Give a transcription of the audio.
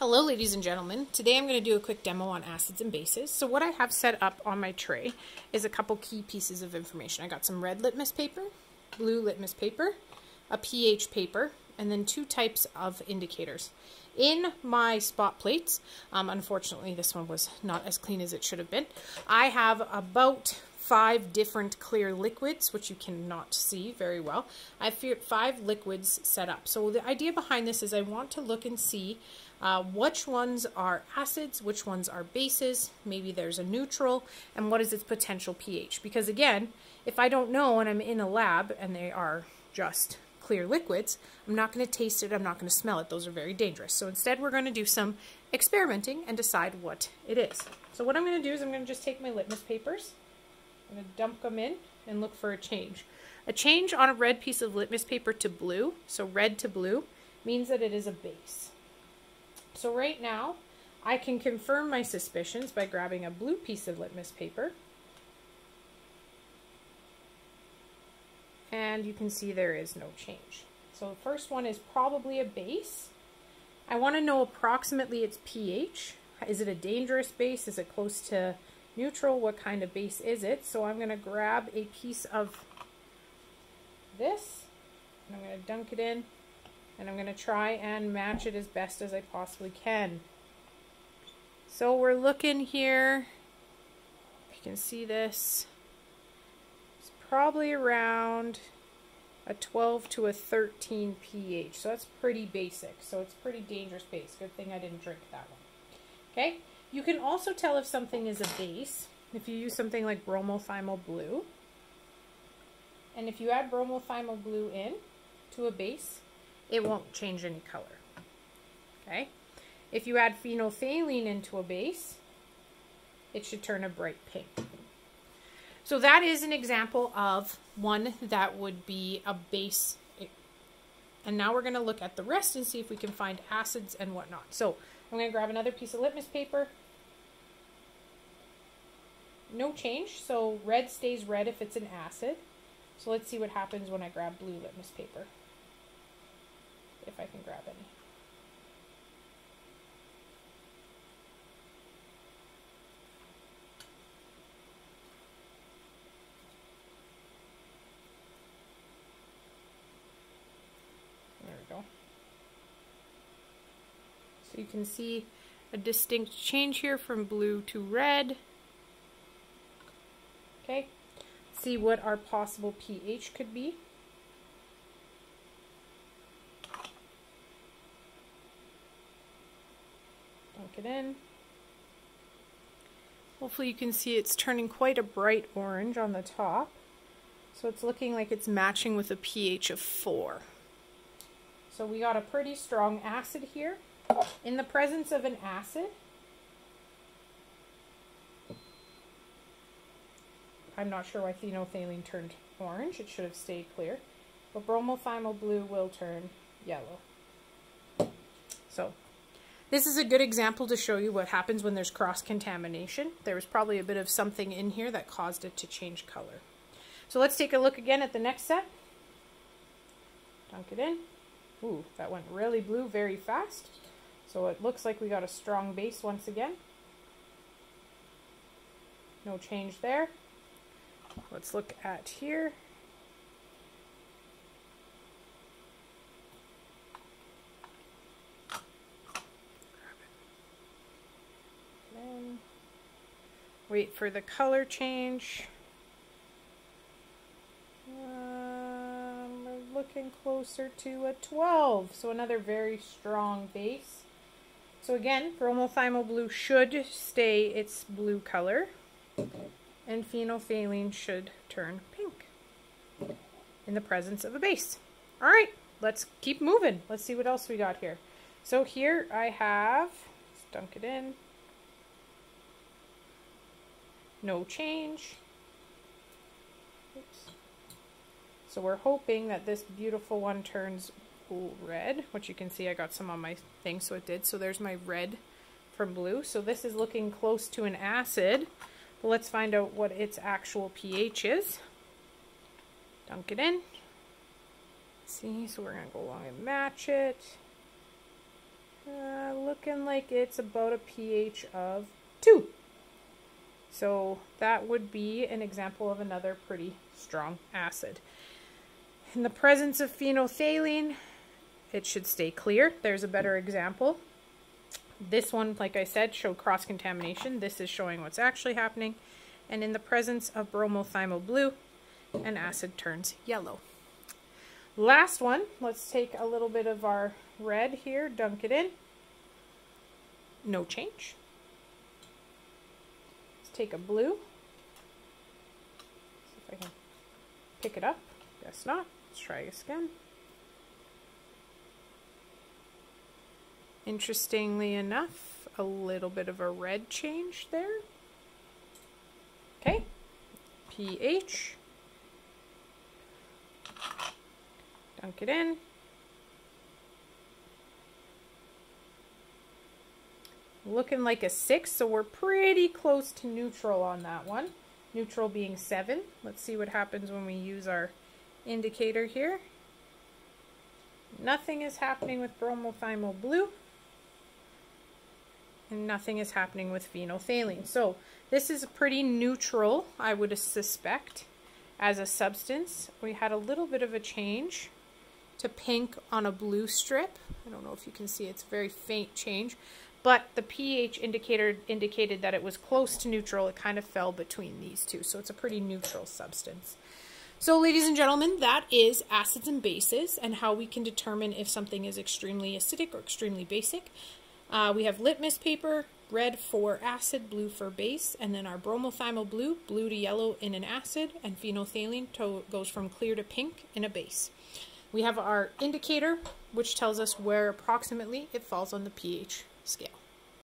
Hello ladies and gentlemen. Today I'm going to do a quick demo on acids and bases. So what I have set up on my tray is a couple key pieces of information. I got some red litmus paper, blue litmus paper, a pH paper, and then two types of indicators. In my spot plates, um, unfortunately this one was not as clean as it should have been, I have about five different clear liquids, which you cannot see very well. I have five liquids set up. So the idea behind this is I want to look and see uh, which ones are acids, which ones are bases, maybe there's a neutral, and what is its potential pH. Because again, if I don't know and I'm in a lab and they are just clear liquids, I'm not going to taste it, I'm not going to smell it. Those are very dangerous. So instead we're going to do some experimenting and decide what it is. So what I'm going to do is I'm going to just take my litmus papers I'm going to dump them in and look for a change. A change on a red piece of litmus paper to blue, so red to blue, means that it is a base. So right now, I can confirm my suspicions by grabbing a blue piece of litmus paper. And you can see there is no change. So the first one is probably a base. I want to know approximately its pH. Is it a dangerous base? Is it close to neutral, what kind of base is it? So I'm going to grab a piece of this, and I'm going to dunk it in, and I'm going to try and match it as best as I possibly can. So we're looking here, you can see this, it's probably around a 12 to a 13 pH. So that's pretty basic. So it's pretty dangerous base. Good thing I didn't drink that one. Okay, you can also tell if something is a base if you use something like bromothymol blue. And if you add bromothymol blue in to a base, it won't change any color. Okay? If you add phenolphthalein into a base, it should turn a bright pink. So that is an example of one that would be a base. And now we're going to look at the rest and see if we can find acids and whatnot. So I'm going to grab another piece of litmus paper no change. So red stays red if it's an acid. So let's see what happens when I grab blue litmus paper. If I can grab any. There we go. So you can see a distinct change here from blue to red. Okay, see what our possible pH could be. Dunk it in. Hopefully you can see it's turning quite a bright orange on the top. So it's looking like it's matching with a pH of 4. So we got a pretty strong acid here. In the presence of an acid, I'm not sure why phenolphthalein turned orange. It should have stayed clear. But bromothymol blue will turn yellow. So this is a good example to show you what happens when there's cross-contamination. There was probably a bit of something in here that caused it to change color. So let's take a look again at the next set. Dunk it in. Ooh, that went really blue very fast. So it looks like we got a strong base once again. No change there. Let's look at here. Then wait for the color change. Um, we're looking closer to a 12, so another very strong base. So again, bromothymol blue should stay its blue color and phenolphthalein should turn pink in the presence of a base. All right, let's keep moving. Let's see what else we got here. So here I have, dunk it in, no change. Oops. So we're hoping that this beautiful one turns red, which you can see I got some on my thing, so it did. So there's my red from blue. So this is looking close to an acid. Let's find out what its actual pH is. Dunk it in. See, so we're going to go along and match it. Uh, looking like it's about a pH of 2. So that would be an example of another pretty strong acid. In the presence of phenolphthalein, it should stay clear. There's a better example. This one, like I said, showed cross-contamination. This is showing what's actually happening. And in the presence of bromothymol blue, an acid turns yellow. Last one, let's take a little bit of our red here, dunk it in. No change. Let's take a blue. See if I can pick it up. Guess not. Let's try again. Interestingly enough, a little bit of a red change there. Okay, pH. Dunk it in. Looking like a 6, so we're pretty close to neutral on that one. Neutral being 7. Let's see what happens when we use our indicator here. Nothing is happening with bromothymol blue. And nothing is happening with phenolphthalein. So this is pretty neutral, I would suspect, as a substance. We had a little bit of a change to pink on a blue strip. I don't know if you can see, it's a very faint change. But the pH indicator indicated that it was close to neutral. It kind of fell between these two. So it's a pretty neutral substance. So ladies and gentlemen, that is acids and bases and how we can determine if something is extremely acidic or extremely basic. Uh, we have litmus paper, red for acid, blue for base, and then our bromothymol blue, blue to yellow in an acid, and phenolphthalein goes from clear to pink in a base. We have our indicator, which tells us where approximately it falls on the pH scale.